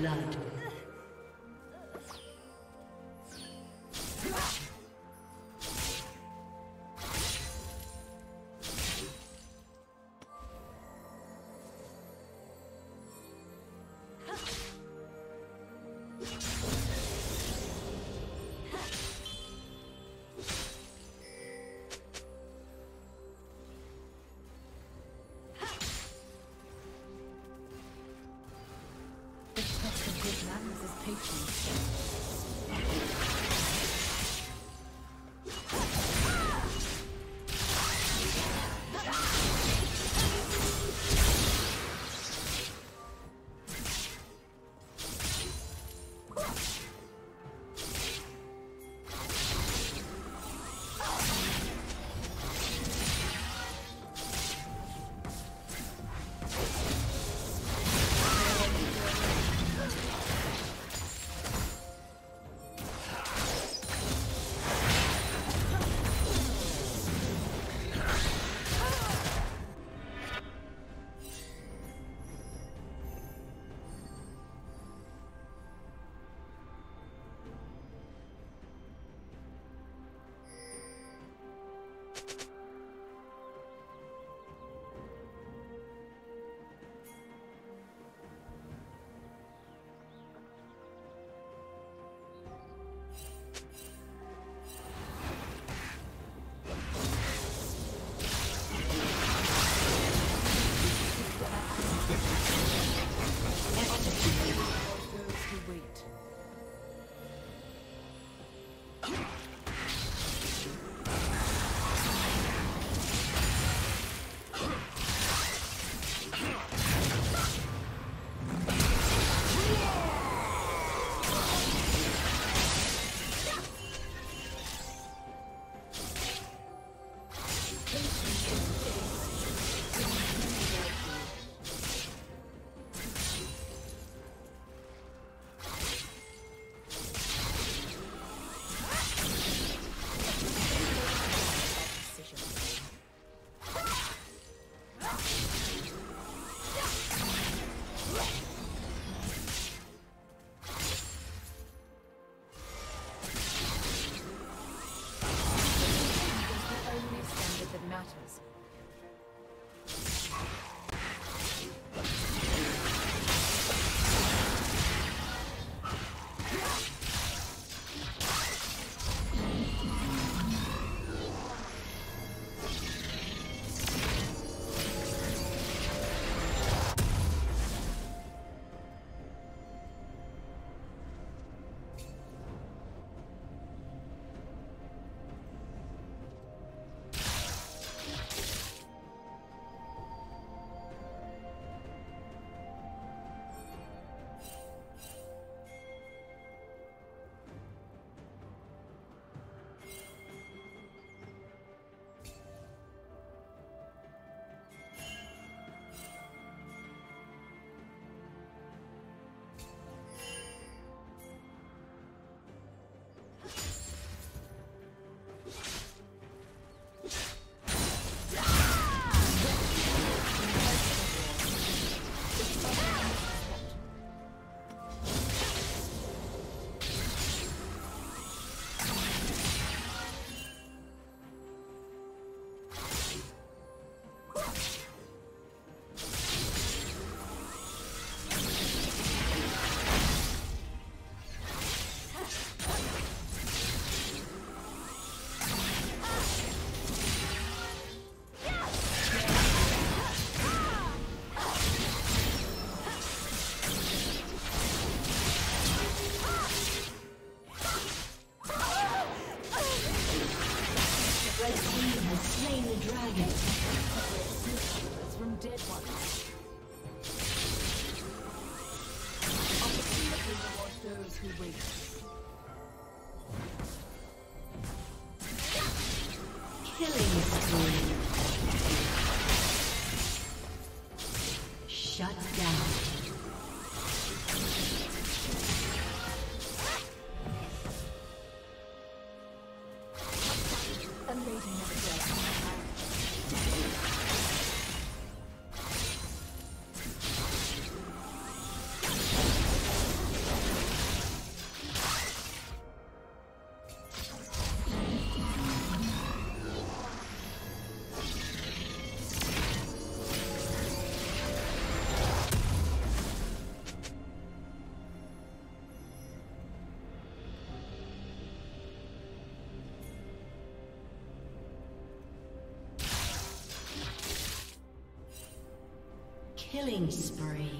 blood. Madness is patient. Huh? who wait. Killing spree.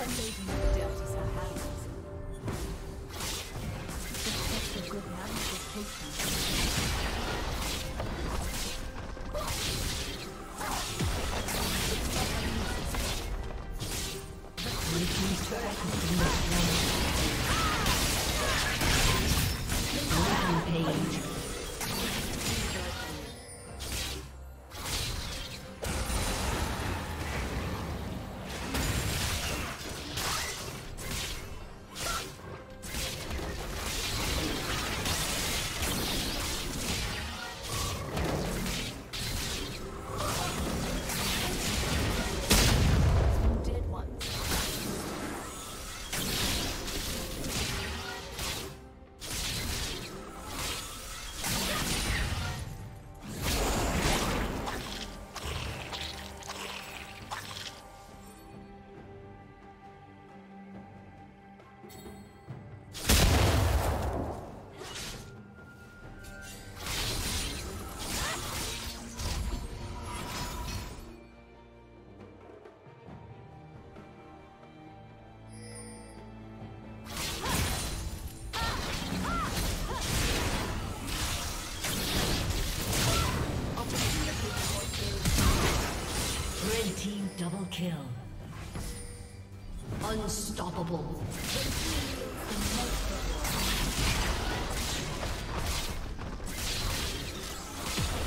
Thank you. Double kill. Unstoppable.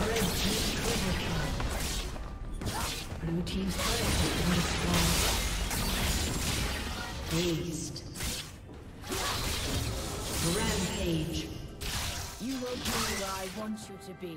Red team triple kill. Blue team's turret has been destroyed. Dazed. Rampage. You will be where I want you to be.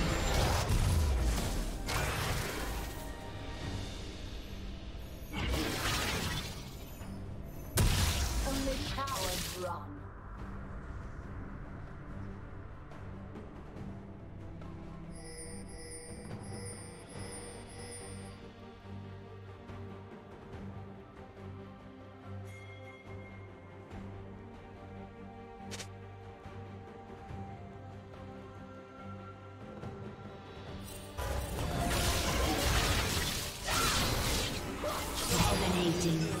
Dominating.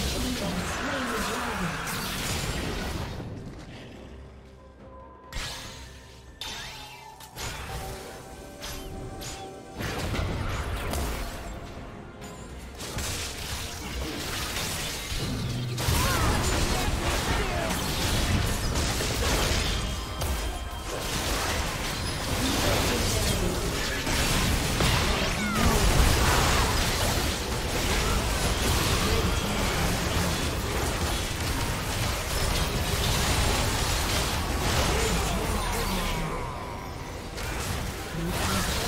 Red team has slain Thank you.